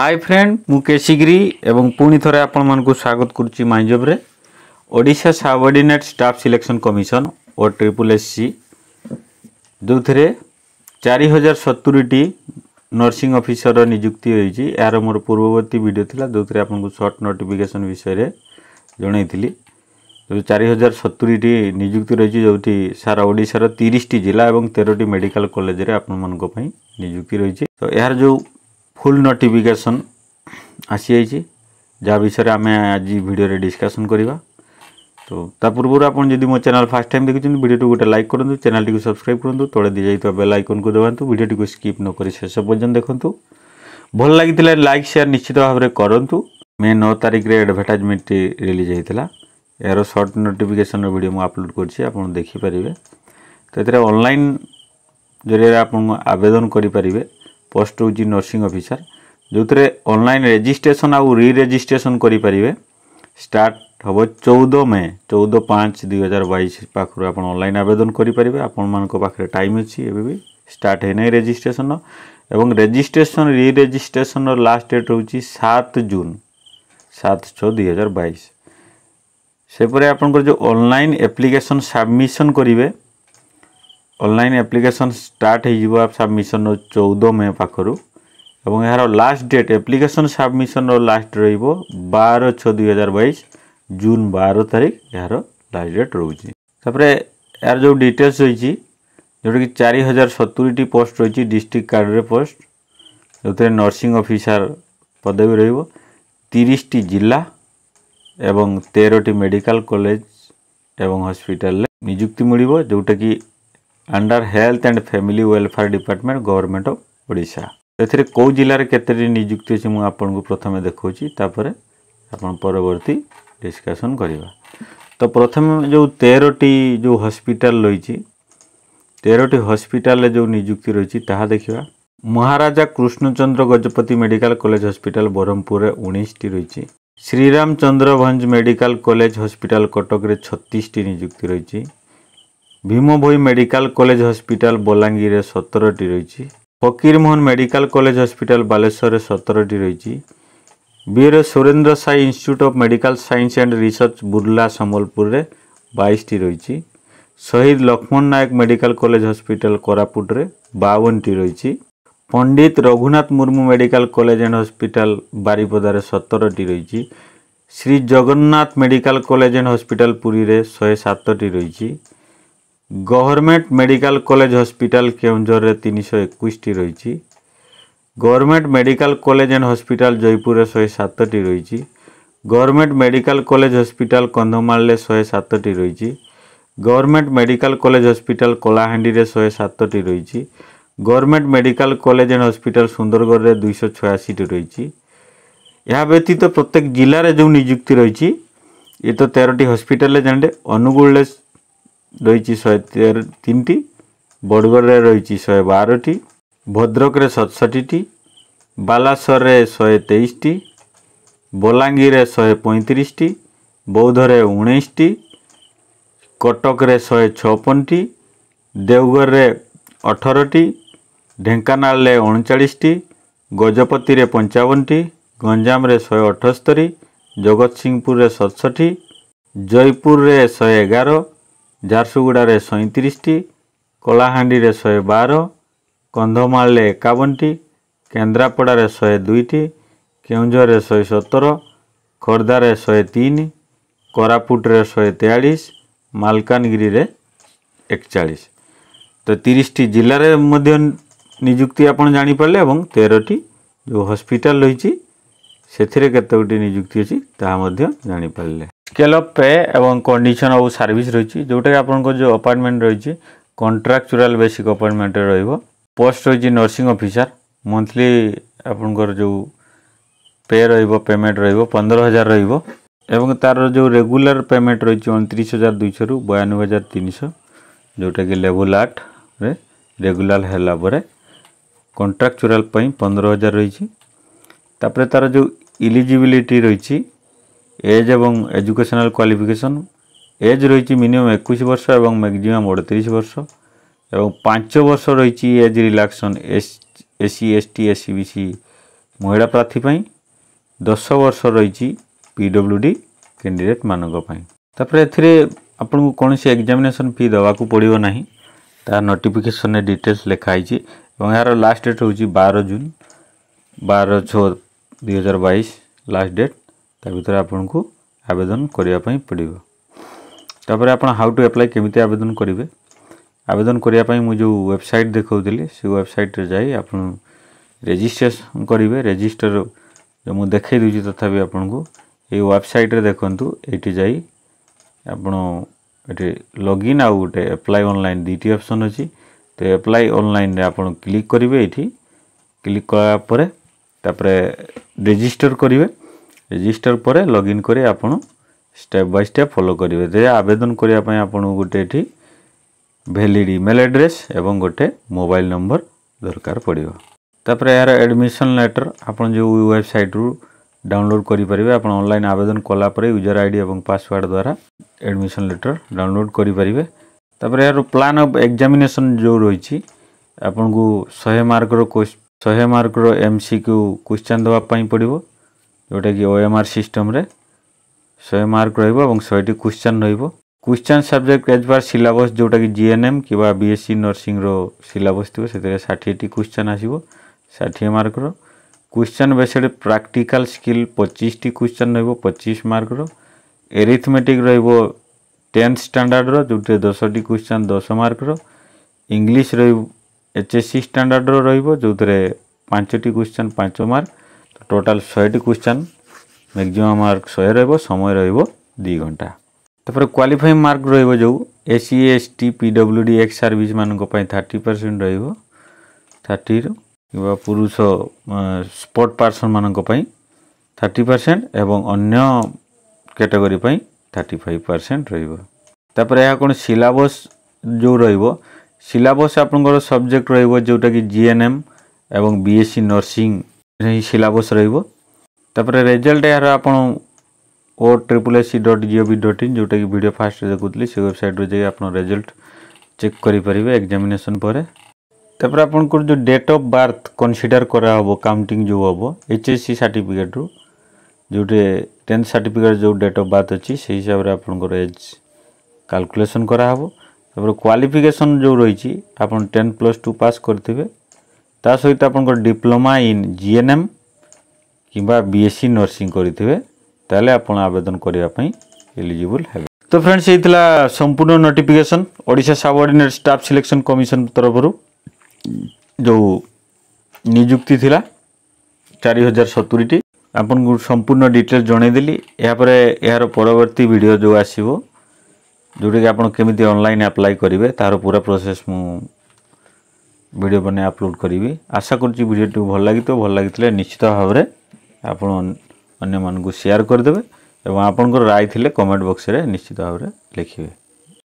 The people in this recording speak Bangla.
ହାଇ ଫ୍ରେଣ୍ଡ ମୁଁ କେଶିଗିରି ଏବଂ ପୁଣି ଥରେ ଆପଣମାନଙ୍କୁ ସ୍ୱାଗତ କରୁଛି ମାଇଜବ୍ରେ Odisha subordinate staff selection commission ଓ ଟ୍ରିପୁଲ୍ ଏସ୍ ସି ଯେଉଁଥିରେ ଚାରି ହଜାର ସତୁରିଟି ନର୍ସିଂ ଅଫିସର ନିଯୁକ୍ତି ହୋଇଛି ଏହାର ମୋର ପୂର୍ବବର୍ତ୍ତୀ ଭିଡ଼ିଓ ଥିଲା ଯେଉଁଥିରେ ଆପଣଙ୍କୁ ସର୍ଟ ନୋଟିଫିକେସନ୍ ବିଷୟରେ ଜଣାଇଥିଲି ଯେଉଁ ଚାରି ହଜାର ସତୁରିଟି ନିଯୁକ୍ତି ରହିଛି ଯେଉଁଠି ସାରା ଓଡ଼ିଶାର ତିରିଶଟି ଜିଲ୍ଲା ଏବଂ ତେରଟି ମେଡ଼ିକାଲ କଲେଜରେ ଆପଣମାନଙ୍କ ପାଇଁ ନିଯୁକ୍ତି ରହିଛି ତ ଏହାର ଯେଉଁ फुल नोटिफिकेसन ଆସିଯାଇଛି ଯାହା ବିଷୟରେ ଆମେ ଆଜି ଭିଡ଼ିଓରେ ଡିସ୍କସନ୍ କରିବା ତ ତା ପୂର୍ବରୁ ଆପଣ ଯଦି ମୋ ଚ୍ୟାନେଲ୍ ଫାର୍ଷ୍ଟ ଟାଇମ୍ ଦେଖୁଛନ୍ତି ଭିଡ଼ିଓଟିକୁ ଗୋଟେ ଲାଇକ୍ କରନ୍ତୁ ଚ୍ୟାନେଲ୍ଟିକୁ ସବସ୍କ୍ରାଇବ୍ କରନ୍ତୁ ତଳେ ଦିଆଯାଇଥିବା ବେଲ୍ ଆଇକନ୍କୁ ଦବାନ୍ତୁ ଭିଡ଼ିଓଟିକୁ ସ୍କିପ୍ ନକରି ଶେଷ ପର୍ଯ୍ୟନ୍ତ ଦେଖନ୍ତୁ ଭଲ ଲାଗିଥିଲେ ଲାଇକ୍ ସେୟାର୍ ନିଶ୍ଚିତ ଭାବରେ କରନ୍ତୁ ମେ ନଅ ତାରିଖରେ ଆଡ଼ଭର୍ଟାଇଜମେଣ୍ଟଟି ରିଲିଜ୍ ହୋଇଥିଲା ଏହାର ସର୍ଟ ନୋଟିଫିକେସନ୍ର ଭିଡ଼ିଓ ମୁଁ ଅପଲୋଡ଼ କରିଛି ଆପଣ ଦେଖିପାରିବେ ତ ଏଥିରେ ଅନଲାଇନ୍ ଜରିଆରେ ଆପଣ ଆବେଦନ କରିପାରିବେ পোস্ট ହେଉଛି ନର୍ସିଂ ଅଫିସର ଯେଉଁଥିରେ ଅନଲାଇନ୍ ରେଜିଷ୍ଟ୍ରେସନ୍ ଆଉ ରିରେଜିଷ୍ଟ୍ରେସନ୍ କରିପାରିବେ ଷ୍ଟାର୍ଟ ହେବ ଚଉଦ ମେ ଚଉଦ ପାଞ୍ଚ ଦୁଇହଜାର ବାଇଶ ପାଖରୁ ଆପଣ ଅନଲାଇନ୍ ଆବେଦନ କରିପାରିବେ ଆପଣମାନଙ୍କ ପାଖରେ ଟାଇମ୍ ଅଛି ଏବେ ବି ଷ୍ଟାର୍ଟ ହେଇନାହିଁ ରେଜିଷ୍ଟ୍ରେସନ୍ର ଏବଂ ରେଜିଷ୍ଟ୍ରେସନ୍ ରିରେଜିଷ୍ଟ୍ରେସନ୍ର ଲାଷ୍ଟ ଡେଟ୍ ହେଉଛି ସାତ ଜୁନ୍ ସାତ ଛଅ ଦୁଇହଜାର ବାଇଶ ସେପରେ ଆପଣଙ୍କର ଯେଉଁ ଅନଲାଇନ୍ ଆପ୍ଲିକେସନ୍ ସବମିସନ୍ କରିବେ ଅନଲାଇନ୍ ଆପ୍ଲିକେସନ୍ ଷ୍ଟାର୍ଟ ହୋଇଯିବ ସବମିସନ୍ର ଚଉଦ ମେ ପାଖରୁ ଏବଂ ଏହାର ଲାଷ୍ଟ ଡେଟ୍ ଆପ୍ଲିକେସନ୍ ସବମିସନ୍ର ଲାଷ୍ଟ ରହିବ ବାର ଛଅ ଦୁଇହଜାର ବାଇଶ ଜୁନ୍ ବାର ତାରିଖ ଏହାର ଲାଷ୍ଟ ଡେଟ୍ ରହୁଛି ତାପରେ ଏହାର ଯେଉଁ ଡିଟେଲ୍ସ ରହିଛି ଯେଉଁଟାକି ଚାରି ହଜାର ସତୁରିଟି ପୋଷ୍ଟ ରହିଛି ଡିଷ୍ଟ୍ରିକ୍ଟ କାର୍ଡ଼ରେ ପୋଷ୍ଟ ଯେଉଁଥିରେ ନର୍ସିଂ ଅଫିସର ପଦବୀ ରହିବ ତିରିଶଟି ଜିଲ୍ଲା ଏବଂ ତେରଟି ମେଡ଼ିକାଲ କଲେଜ ଏବଂ ହସ୍ପିଟାଲରେ ନିଯୁକ୍ତି ମିଳିବ ଯେଉଁଟାକି under health and family welfare department government of odisha এতে কেউ জেলার কতটি নিযুক্তি আছে মু আপনার প্রথমে দেখছি তাপরে আপনার পরবর্তী ডিসকসন করা তো প্রথমে যে তেরোটি যে হসপিটাল রয়েছে তেরোটি হসপিটালে যে নিযুক্তি রয়েছে তাহা দেখা Maharaja Krishnachandra Gajapati medical college hospital ব্রহ্মপুরে উনিশটি রয়েছে Sriramchandra Bhanj medical college hospital কটকরে ছত্রিশটি নিযুক্তি রয়েছে ଭୀମଭୋଇ ମେଡ଼ିକାଲ କଲେଜ ହସ୍ପିଟାଲ ବଲାଙ୍ଗୀରରେ ସତରଟି ରହିଛି ଫକୀରମୋହନ ମେଡ଼ିକାଲ କଲେଜ ହସ୍ପିଟାଲ ବାଲେଶ୍ୱରରେ ସତରଟି ରହିଛି ବିଏର Surendra Sai institute of medical science and research Burla ସମ୍ବଲପୁରରେ ବାଇଶଟି ରହିଛି Shahid Laxman Nayak medical college hospital କୋରାପୁଟରେ ବାଉନଟି ରହିଛି Pandit Raghunath Murmu medical college and hospital ବାରିପଦାରେ ସତରଟି ରହିଛି Shri Jagannath medical college and hospital ପୁରୀରେ ଶହେ ସାତଟି ରହିଛି গভর্নমেন্ট মেডিকাল কলেজ হসপিটাল কেউঝরের তিনশো একুশটি রয়েছে government medical college and hospital জয়পুরে শহে সাতটি রয়েছে গভর্নমেন্ট মেডিকাল কলেজ হসপিটাল কন্ধমালে শহে সাতটি রয়েছে গভর্নমেন্ট মেডিকাল কলেজ হসপিটাল কলাহান্ডিরে শহে সাতটি রয়েছে government medical college and hospital সুন্দরগড়ে দুইশো ছয়াশিটি রয়েছে ଏହା ବ୍ୟତୀତ ପ୍ରତ୍ୟେକ ଜିଲ୍ଲାରେ ଯେଉଁ ନିଯୁକ୍ତି ରହିଛି ଏ ତ ତେରଟି ହସ୍ପିଟାଲରେ ଜାଣେ ଅନୁଗୁଳରେ ରହିଛି ଶହେ ତିନିଟି ବଡ଼ଗଡ଼ରେ ରହିଛି ଶହେ ବାରଟି ଭଦ୍ରକରେ ସତଷଠିଟି ବାଲାସରରେ ଶହେ ତେଇଶଟି ବଲାଙ୍ଗୀରରେ ଶହେ ପଇଁତିରିଶଟି ବୌଦ୍ଧରେ ଉଣେଇଶଟି କଟକରେ ଶହେ ଛପନଟି ଦେଓଗଡ଼ରେ ଅଠରଟି ଢେଙ୍କାନାଳରେ ଅଣଚାଳିଶଟି ଗଜପତିରେ ପଞ୍ଚାବନଟି ଗଞ୍ଜାମରେ ଶହେ ଅଠସ୍ତରୀ ଜଗତସିଂହପୁରରେ ସତଷଠି ଜୟପୁରରେ ଶହେ ଏଗାର ଝାରସୁଗୁଡ଼ାରେ ସଇଁତିରିଶଟି କଳାହାଣ୍ଡିରେ ଶହେ ବାର କନ୍ଧମାଳରେ ଏକାବନଟି କେନ୍ଦ୍ରାପଡ଼ାରେ ଶହେ ଦୁଇଟି କେଉଁଝରରେ ଶହେ ସତର ଖୋର୍ଦ୍ଧାରେ ଶହେ ତିନି କୋରାପୁଟରେ ଶହେ ତେୟାଳିଶ ମାଲକାନଗିରିରେ ଏକଚାଳିଶ ତ ତିରିଶଟି ଜିଲ୍ଲାରେ ମଧ୍ୟ ନିଯୁକ୍ତି ଆପଣ ଜାଣିପାରିଲେ ଏବଂ ତେରଟି ଯେଉଁ ହସ୍ପିଟାଲ ରହିଛି ସେଥିରେ କେତେ ଗୋଟି ନିଯୁକ୍ତି ଅଛି ତାହା ମଧ୍ୟ ଜାଣିପାରିଲେ স্কেল অফ পে এবং কন্ডিশন অফ সার্ভিস রয়েছে যেটাকি আপনার যে অপয়েন্টমেন্ট রয়েছে কন্ট্রাকচুরাল বেসিক অপয়েন্টমেন্টে রহব পোস্ট রয়েছে নর্সিং অফিসার মন্থলি আপনার যে পে রহব পেমেন্ট রহব পনেরো হাজার রহব এবং তার যে রেগুলার পেমেন্ট রয়েছে অণত্রিশ হাজার দুইশরু বয়ানবে হাজার তিনশো যেটাকি লেভেল আটরে রেগুলার হেলা পরে কন্ট্রাকচুরাল পনেরো হাজার রয়েছে তাপরে তার যে ইলিজিবিলিটি রয়েছে এজ এবং এডুকেশনাল কোয়ালিফিকেশন এজ রয়েছে মিনিমাম একুশ বর্ষ এবং ম্যাক্সিমাম অড়তিরিশ বর্ষ এবং পাঁচ বর্ষ রয়েছে age relaxation S SC ST SEBC মহিলা প্রার্থী পাই দশ বর্ষ রয়েছে পিডব্লুডি ক্যাଣ୍ଡିଡେଟ୍ ମାନଙ୍କ ପାଇଁ ତାପରେ ଏଥିରେ ଆପଣଙ୍କୁ କୌଣସି ଏକ୍ଜାମିନେସନ୍ ଫି ଦେବାକୁ ପଡ଼ିବ ନାହିଁ ତା ନୋଟିଫିକେସନ୍ରେ ଡିଟେଲ୍ସ ଲେଖା ହେଇଛି ଏବଂ ଏହାର ଲାଷ୍ଟ ଡେଟ୍ ହେଉଛି ବାର ଜୁନ୍ ବାର ଛଅ ଦୁଇହଜାର ବାଇଶ ଲାଷ୍ଟ ଡେଟ୍ ତା ଭିତରେ ଆପଣଙ୍କୁ ଆବେଦନ କରିବା ପାଇଁ ପଡ଼ିବ ତାପରେ ଆପଣ ହାଉ ଟୁ ଆପ୍ଲାଏ କେମିତି ଆବେଦନ କରିବେ ଆବେଦନ କରିବା ପାଇଁ ମୁଁ ଯେଉଁ ୱେବସାଇଟ୍ ଦେଖାଉଥିଲି ସେ ୱେବସାଇଟ୍ରେ ଯାଇ ଆପଣ ରେଜିଷ୍ଟ୍ରେସନ୍ କରିବେ ରେଜିଷ୍ଟର ମୁଁ ଦେଖାଇ ଦେଉଛି ତଥାପି ଆପଣଙ୍କୁ ଏଇ ୱେବସାଇଟ୍ରେ ଦେଖନ୍ତୁ ଏଇଠି ଯାଇ ଆପଣ ଏଠି ଲଗ୍ଇନ୍ ଆଉ ଗୋଟେ ଆପ୍ଲାଏ ଅନଲାଇନ୍ ଦୁଇଟି ଅପସନ୍ ଅଛି ତ ଆପ୍ଲାଏ ଅନଲାଇନ୍ରେ ଆପଣ କ୍ଲିକ୍ କରିବେ ଏଇଠି କ୍ଲିକ୍ କଲା ପରେ ତାପରେ ରେଜିଷ୍ଟର କରିବେ ରେଜିଷ୍ଟର ପରେ ଲଗ୍ଇନ୍ କରି ଆପଣ ଷ୍ଟେପ୍ ବାଇ ଷ୍ଟେପ୍ ଫଲୋ କରିବେ ଯେ ଆବେଦନ କରିବା ପାଇଁ ଆପଣଙ୍କୁ ଗୋଟେ ଏଠି ଭ୍ୟାଲିଡ଼ ଇମେଲ୍ ଆଡ଼୍ରେସ୍ ଏବଂ ଗୋଟେ ମୋବାଇଲ୍ ନମ୍ବର ଦରକାର ପଡ଼ିବ ତାପରେ ଏହାର ଆଡ଼ମିସନ୍ ଲେଟର୍ ଆପଣ ଯେଉଁ ୱେବସାଇଟ୍ରୁ ଡାଉନଲୋଡ଼ କରିପାରିବେ ଆପଣ ଅନଲାଇନ୍ ଆବେଦନ କଲା ପରେ ୟୁଜର ଆଇ ଡ଼ି ଏବଂ ପାସୱାର୍ଡ଼ ଦ୍ୱାରା ଆଡ଼ମିସନ୍ ଲେଟର୍ ଡାଉନଲୋଡ଼ କରିପାରିବେ ତାପରେ ଏହାର ପ୍ଲାନ୍ ଅଫ୍ ଏକ୍ଜାମିନେସନ୍ ଯେଉଁ ରହିଛି ଆପଣଙ୍କୁ ଶହେ ମାର୍କର ଶହେ ମାର୍କର ଏମ୍ ସି କ୍ୟୁ କ୍ୱେଶ୍ଚନ୍ ଦେବା ପାଇଁ ପଡ଼ିବ जोटा कि ओ ଆର୍ ସିଷ୍ଟମ୍ରେ ଶହେ ମାର୍କ ରହିବ ଏବଂ ଶହେଟି କ୍ୱେଶ୍ଚନ୍ क्वेश्चन सब्जेक्ट एज बार सिलबस जोटा कि जीएनएम कि बीएससी नर्सिंग रो थी से षाठी क्वेश्चन आसो Shathi mark question based practical skill पचीस टी क्वेश्चन रचिश मार्कर एरिथमेटिक रेन्थ स्टाडार्डर जो दस टी क्वेश्चन दस मार्कर इंग्लीश रच एस सी स्टाडार्डर रोथे पांचटी क्वेश्चन पांच मार्क টোটাল শহেটি কোশ্চেন ম্যাক্সিমাম মার্ক শহে রহব সময় রহব দুই ঘন্টা তাপরে কোয়ালিফাই মার্ক রহব যে SC ST P W D ex service মানুষ থার্টি পরসেন্ট রহব থার্টি কিংবা পুরুষ স্পোর্ট পার্সন মানুষ থার্টি পরসেন্ট এবং অন্য ক্যাটেগোরি থার্টি ফাইভ পরসেন্ট রহব তাপরে ଏହା କ'ଣ ସିଲାବସ୍ ଯେଉଁ ରହିବ ସିଲାବସ୍ ଆପଣଙ୍କର ସବଜେକ୍ଟ ରହିବ ଯେଉଁଟାକି ଜି ଏନ୍ ଏମ୍ ଏବଂ ବି ଏସ୍ ସି ନର୍ସିଂ ହିଁ ସିଲାବସ୍ ରହିବ ତାପରେ ରେଜଲ୍ଟ ଏହାର ଆପଣ O triple S C dot G O V dot in ଯେଉଁଟାକି ଭିଡ଼ିଓ ଫାଷ୍ଟରେ ଦେଖୁଥିଲି ସେ ୱେବସାଇଟ୍ରୁ ଯାଇ ଆପଣ ରେଜଲ୍ଟ ଚେକ୍ କରିପାରିବେ ଏକ୍ଜାମିନେସନ୍ ପରେ ତାପରେ ଆପଣଙ୍କର ଯେଉଁ ଡେଟ୍ ଅଫ୍ ବାର୍ଥ କନସିଡ଼ର କରାହେବ କାଉଣ୍ଟିଂ ଯେଉଁ ହେବ ଏଚ୍ ଏସ୍ ସି ସାର୍ଟିଫିକେଟ୍ରୁ ଯେଉଁଠି ଟେନ୍ଥ ସାର୍ଟିଫିକେଟ୍ ଯେଉଁ ଡେଟ୍ ଅଫ୍ ବାର୍ଥ ଅଛି ସେହି ହିସାବରେ ଆପଣଙ୍କର ଏଜ୍ କାଲକୁଲେସନ୍ କରାହେବ ତାପରେ କ୍ୱାଲିଫିକେସନ୍ ଯେଉଁ ରହିଛି ଆପଣ ଟେନ୍ ପ୍ଲସ୍ ଟୁ ପାସ୍ କରିଥିବେ ତା ସହିତ ଆପଣଙ୍କର ଡିପ୍ଲୋମା ଇନ୍ ଏମ୍ କିମ୍ବା ବି ଏସ୍ ସି ନର୍ସିଂ କରିଥିବେ ତାହେଲେ ଆପଣ ଆବେଦନ କରିବା ପାଇଁ ଏଲିଜିବୁଲ୍ ହେବେ ତ ଫ୍ରେଣ୍ଡସ୍ ଏଇ ଥିଲା ସମ୍ପୂର୍ଣ୍ଣ notification Odisha subordinate staff selection commission ତରଫରୁ ଯେଉଁ ନିଯୁକ୍ତି ଥିଲା ଚାରି ହଜାର ସତୁରିଟି ଆପଣଙ୍କୁ ସମ୍ପୂର୍ଣ୍ଣ ଡିଟେଲ୍ ଜଣାଇଦେଲି ଏହାପରେ ଏହାର ପରବର୍ତ୍ତୀ ଭିଡ଼ିଓ ଯେଉଁ ଆସିବ ଯେଉଁଟାକି ଆପଣ କେମିତି ଅନଲାଇନ୍ ଆପ୍ଲାଏ କରିବେ ତାହାର ପୁରା ପ୍ରୋସେସ୍ ମୁଁ ଭିଡ଼ିଓ ବନାଇ ଅପଲୋଡ଼ କରିବି ଆଶା କରୁଛି ଭିଡ଼ିଓଟି ଭଲ ଲାଗିଥିବ ଭଲ ଲାଗିଥିଲେ ନିଶ୍ଚିତ ଭାବରେ ଆପଣ ଅନ୍ୟମାନଙ୍କୁ ସେୟାର କରିଦେବେ ଏବଂ ଆପଣଙ୍କର ରାୟ ଥିଲେ କମେଣ୍ଟ ବକ୍ସରେ ନିଶ୍ଚିତ ଭାବରେ ଲେଖିବେ